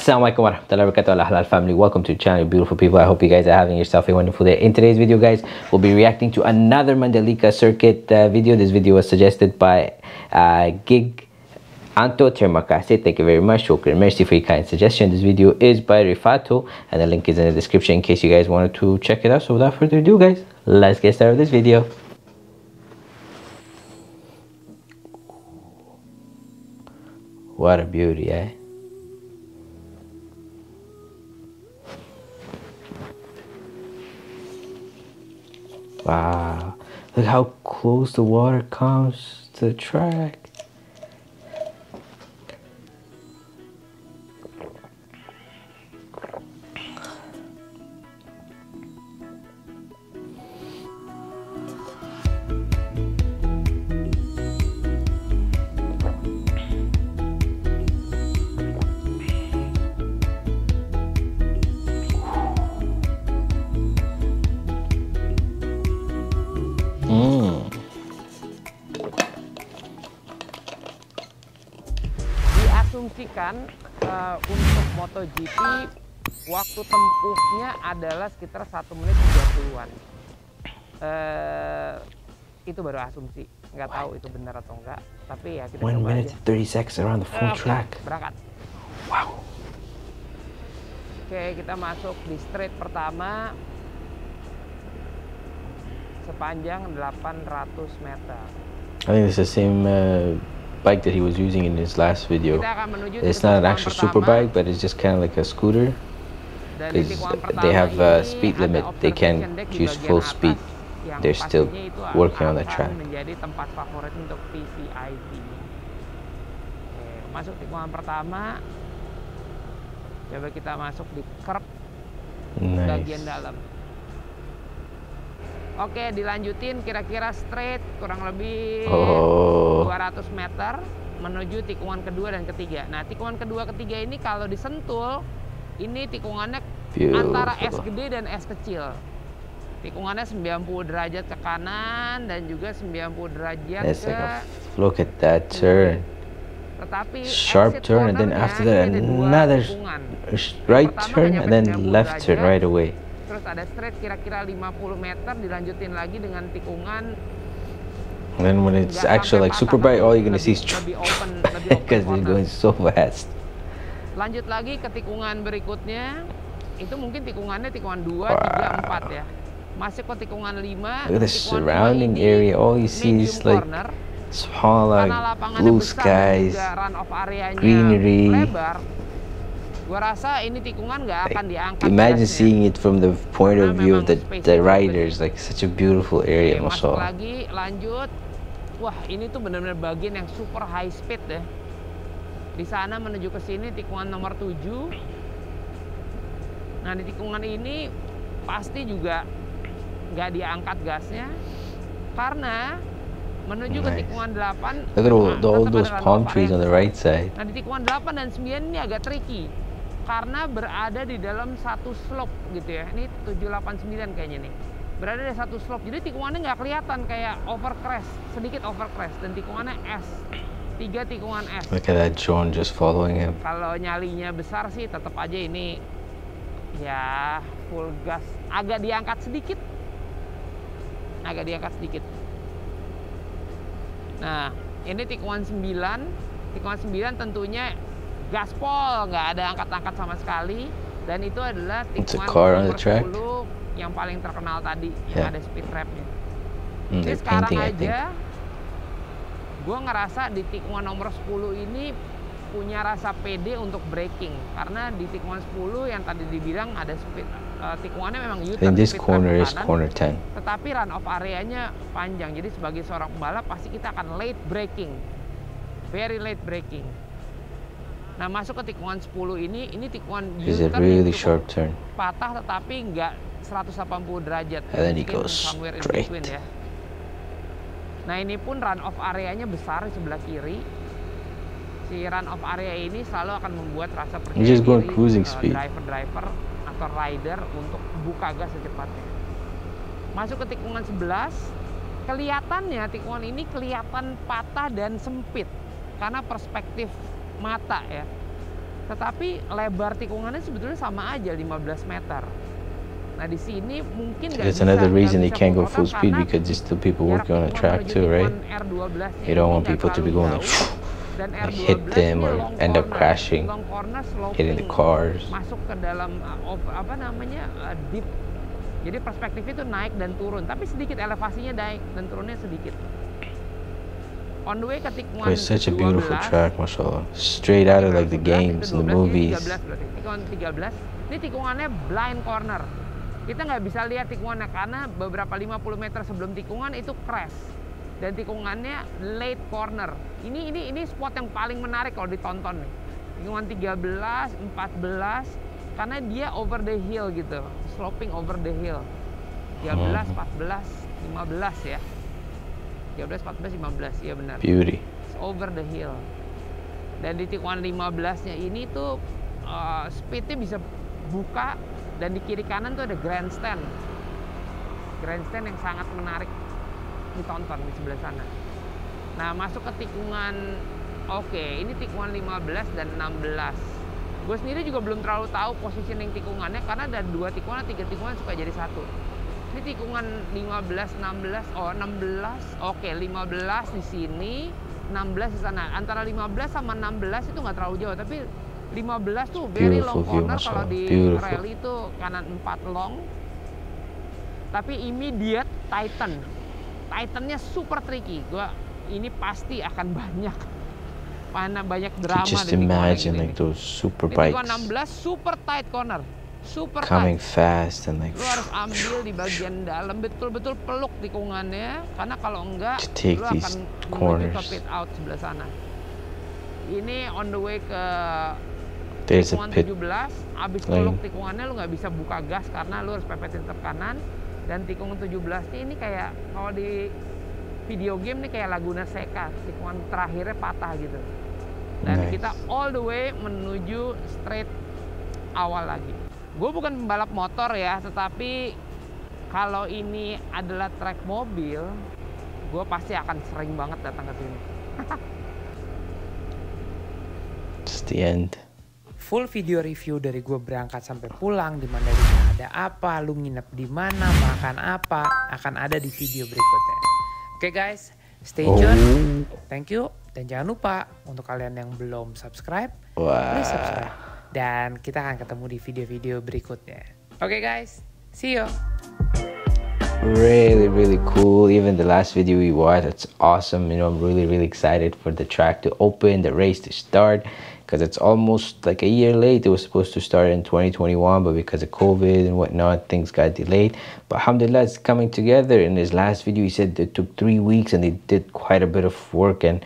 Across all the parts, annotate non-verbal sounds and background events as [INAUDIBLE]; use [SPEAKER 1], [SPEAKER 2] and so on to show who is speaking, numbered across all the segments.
[SPEAKER 1] Assalamualaikum warahmatullahi wabarakatuh. Halal family. Welcome to the channel beautiful people. I hope you guys are having yourself a wonderful day. In today's video guys we'll be reacting to another Mandalika circuit uh, video. This video was suggested by uh, Gig Anto terima kasih thank you very much. Shukran merci for your kind suggestion. This video is by Rifato and the link is in the description in case you guys wanted to check it out. So without further ado guys let's get started with this video. What a beauty eh Wow, look how close the water comes to the track.
[SPEAKER 2] Diasumsikan eh, untuk MotoGP waktu tempuhnya adalah sekitar 1 menit 30-an. Eh, itu baru asumsi, nggak tahu itu benar atau enggak. Tapi ya kita
[SPEAKER 1] One
[SPEAKER 2] coba
[SPEAKER 1] minute
[SPEAKER 2] aja.
[SPEAKER 1] and 30 seconds around the full
[SPEAKER 2] Oke,
[SPEAKER 1] track.
[SPEAKER 2] Berangkat.
[SPEAKER 1] Wow.
[SPEAKER 2] Oke, kita masuk di straight pertama sepanjang 800 meter.
[SPEAKER 1] I think it's the same uh, bike that he was using in his last video.
[SPEAKER 2] Kita akan menuju
[SPEAKER 1] It's not an actual super bike, but it's just kind of like a scooter. Because they have a
[SPEAKER 2] uh,
[SPEAKER 1] speed limit. They
[SPEAKER 2] can't deck di
[SPEAKER 1] choose
[SPEAKER 2] bagian
[SPEAKER 1] full speed. They're still working on the track.
[SPEAKER 2] menjadi tempat favorit untuk PCIV. Oke, eh, masuk tikungan pertama. Coba kita masuk di curb bagian
[SPEAKER 1] Nice.
[SPEAKER 2] dalam. Oke, dilanjutin kira-kira straight kurang lebih
[SPEAKER 1] Oh.
[SPEAKER 2] 200 meter menuju tikungan kedua dan ketiga. Nah, tikungan kedua ketiga ini kalau disentul ini tikungannya antara S
[SPEAKER 1] Beautiful.
[SPEAKER 2] gede dan S kecil. Tikungannya 90 derajat ke kanan dan juga 90 derajat
[SPEAKER 1] It's
[SPEAKER 2] ke
[SPEAKER 1] like a look at that turn.
[SPEAKER 2] tetapi
[SPEAKER 1] Sharp turn and then after that another
[SPEAKER 2] tikungan.
[SPEAKER 1] right
[SPEAKER 2] pertama
[SPEAKER 1] turn and then
[SPEAKER 2] 90
[SPEAKER 1] left turn right away.
[SPEAKER 2] Terus ada straight kira-kira 50 meter dilanjutin lagi dengan tikungan
[SPEAKER 1] And then when it's
[SPEAKER 2] nggak
[SPEAKER 1] actual
[SPEAKER 2] sampai
[SPEAKER 1] like super
[SPEAKER 2] tapi
[SPEAKER 1] all you're gonna see is [LAUGHS] because [LAUGHS]
[SPEAKER 2] corner.
[SPEAKER 1] going so fast.
[SPEAKER 2] Lanjut lagi ke tikungan berikutnya. Itu mungkin tikungannya tikungan 2,
[SPEAKER 1] Wow.
[SPEAKER 2] 3, 4 ya. Masih ke tikungan 5.
[SPEAKER 1] Look at the surrounding area. All you see is like
[SPEAKER 2] karena lapangannya
[SPEAKER 1] blue skies. greenery.
[SPEAKER 2] lebar. Gua rasa ini tikungan nggak akan diangkat.
[SPEAKER 1] Imagine
[SPEAKER 2] gasnya.
[SPEAKER 1] seeing it from the point of view of the, the riders, like such a beautiful area,
[SPEAKER 2] Oke, masuk lagi, lanjut. Wah, ini tuh benar-benar bagian yang super high speed deh. Di sana menuju ke sini tikungan nomor 7. Nah, di tikungan ini pasti juga nggak diangkat gasnya karena menuju ke
[SPEAKER 1] Nice.
[SPEAKER 2] tikungan 8
[SPEAKER 1] Look at all,
[SPEAKER 2] nah,
[SPEAKER 1] all those palm trees
[SPEAKER 2] area.
[SPEAKER 1] on the right side.
[SPEAKER 2] Nah, di tikungan 8 dan 9 ini agak tricky karena berada di dalam satu slope gitu ya. Ini 789 kayaknya nih. Berada di satu slope. Jadi tikungannya nggak kelihatan kayak over crest, sedikit over crest dan tikungannya S. Tiga tikungan S.
[SPEAKER 1] Look at that drone just following him.
[SPEAKER 2] Kalau nyalinya besar sih tetap aja ini ya full gas. Agak diangkat sedikit. Agak diangkat sedikit. Nah, ini tikungan 9. Tikungan 9 tentunya gaspol, nggak ada angkat-angkat sama sekali. Dan itu adalah tikungan nomor
[SPEAKER 1] track.
[SPEAKER 2] 10 yang paling terkenal tadi, yang
[SPEAKER 1] Yeah.
[SPEAKER 2] ada speed trapnya.
[SPEAKER 1] Mm,
[SPEAKER 2] Jadi sekarang
[SPEAKER 1] painting,
[SPEAKER 2] aja gue ngerasa di tikungan nomor 10 ini punya rasa pede untuk braking karena di tikungan 10 yang tadi dibilang ada speed eh, tikungannya memang U-turn
[SPEAKER 1] this
[SPEAKER 2] speed
[SPEAKER 1] corner is corner 10.
[SPEAKER 2] tetapi run off areanya panjang jadi sebagai seorang pembalap pasti kita akan late braking very late braking nah masuk ke tikungan 10 ini ini tikungan
[SPEAKER 1] It's a
[SPEAKER 2] yang
[SPEAKER 1] really sharp turn.
[SPEAKER 2] patah tetapi nggak 180 derajat.
[SPEAKER 1] And then he
[SPEAKER 2] Mungkin
[SPEAKER 1] goes straight.
[SPEAKER 2] between ya. Nah ini pun run off areanya besar di sebelah kiri. Si run off area ini selalu akan membuat rasa percaya
[SPEAKER 1] just going
[SPEAKER 2] diri,
[SPEAKER 1] cruising
[SPEAKER 2] eh, driver-driver atau rider untuk buka gas secepatnya. Masuk ke tikungan 11 kelihatannya tikungan ini kelihatan patah dan sempit karena perspektif mata ya. Tetapi lebar tikungannya sebetulnya sama aja 15 meter. Nah di sini mungkin nggak bisa,
[SPEAKER 1] another reason they can't go
[SPEAKER 2] full
[SPEAKER 1] speed because there's still people working on the
[SPEAKER 2] tikungan
[SPEAKER 1] track too, right?
[SPEAKER 2] tikungan R12
[SPEAKER 1] You don't want people to be going like, like
[SPEAKER 2] R12
[SPEAKER 1] hit them or end up crashing, hitting the cars.
[SPEAKER 2] masuk ke dalam uh, apa namanya uh, deep. Jadi perspektif itu naik dan turun tapi sedikit elevasinya naik dan turunnya sedikit on the way ke tikungan
[SPEAKER 1] But it's such a
[SPEAKER 2] 12,
[SPEAKER 1] beautiful track, mashallah. Straight out of like the
[SPEAKER 2] 11,
[SPEAKER 1] games and the
[SPEAKER 2] 12, ini
[SPEAKER 1] movies.
[SPEAKER 2] 13 berarti. Tikungan 13. Ini tikungannya blind corner. Kita nggak bisa lihat tikungannya karena beberapa 50 meter sebelum tikungan itu crash. Dan tikungannya late corner. Ini ini ini spot yang paling menarik kalau ditonton nih. Tikungan 13, 14 karena dia over the hill gitu. Sloping over the hill. 13,
[SPEAKER 1] Hmm.
[SPEAKER 2] 14, 15 ya. 13, 14, 15. Iya benar
[SPEAKER 1] Beauty.
[SPEAKER 2] over the hill. Dan di tikungan 15-nya ini tuh uh, speednya bisa buka dan di kiri kanan tuh ada grandstand. Grandstand yang sangat menarik ditonton di sebelah sana. Nah, masuk ke tikungan oke, ini tikungan 15 dan 16. Gue sendiri juga belum terlalu tahu positioning tikungannya karena ada dua tikungan, tiga tikungan suka jadi satu. Ini tikungan 15, 16, oh 16, oke 15 di sini, 16 di sana. Antara 15 sama 16 itu nggak terlalu jauh, tapi 15 tuh very long
[SPEAKER 1] Beautiful view,
[SPEAKER 2] corner kalau di
[SPEAKER 1] Beautiful.
[SPEAKER 2] rally itu kanan 4 long. Tapi immediate Titan. Titannya super tricky. Gua ini pasti akan [LAUGHS] banyak mana banyak drama
[SPEAKER 1] just imagine like those super.
[SPEAKER 2] Di
[SPEAKER 1] bikes
[SPEAKER 2] 16 super tight corner. Super
[SPEAKER 1] coming
[SPEAKER 2] tight
[SPEAKER 1] fast and like
[SPEAKER 2] lu harus ambil di bagian dalam betul-betul peluk tikungannya karena kalau enggak lu akan menuju
[SPEAKER 1] corners.
[SPEAKER 2] pit out sebelah sana. Ini on the way ke
[SPEAKER 1] there's
[SPEAKER 2] tikungan
[SPEAKER 1] pit.
[SPEAKER 2] 17 abis
[SPEAKER 1] lane.
[SPEAKER 2] peluk tikungannya lu nggak bisa buka gas karena lu harus pepetin ke kanan dan tikungan 17 ini kayak kalau di video game nih kayak Laguna Seca. Tikungan terakhirnya patah gitu. Dan
[SPEAKER 1] Nice.
[SPEAKER 2] kita all the way menuju straight awal lagi gue bukan pembalap motor ya tetapi kalau ini adalah track mobil gue pasti akan sering banget datang ke sini [LAUGHS]
[SPEAKER 1] it's the end
[SPEAKER 3] full video review dari gue berangkat sampai pulang di Mandalika ada apa, lu nginep di mana, makan apa, akan ada di video berikutnya. Oke guys, stay
[SPEAKER 1] oh
[SPEAKER 3] tune. Thank you dan jangan lupa untuk kalian yang belum subscribe,
[SPEAKER 1] wow
[SPEAKER 3] please subscribe. Dan kita akan ketemu di video-video berikutnya. Oke guys, see you.
[SPEAKER 1] really really cool. Even the last video we watched it's awesome. You know i'm really really excited for the track to open the race to start because it's almost like a year late. It was supposed to start in 2021 but because of covid and whatnot things got delayed. But alhamdulillah it's coming together. In his last video he said it took three weeks and they did quite a bit of work and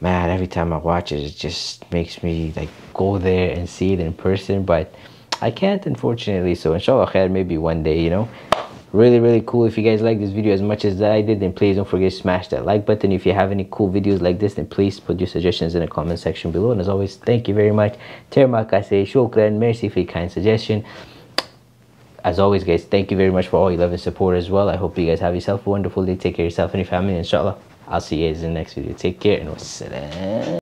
[SPEAKER 1] man every time i watch it. It just makes me like go there and see it in person but i can't unfortunately. So inshallah khair maybe one day you know? Really really cool. If you guys like this video as much as i did then please don't forget to smash that like button. If you have any cool videos like this then please put your suggestions in the comment section below. And as always thank you very much. Termakase shukran merci for your kind suggestion. As always guys thank you very much for all your love and support as well. I hope you guys have yourself a wonderful day. Take care of yourself and your family inshallah i'll see you guys in the next video. Take care and wassalam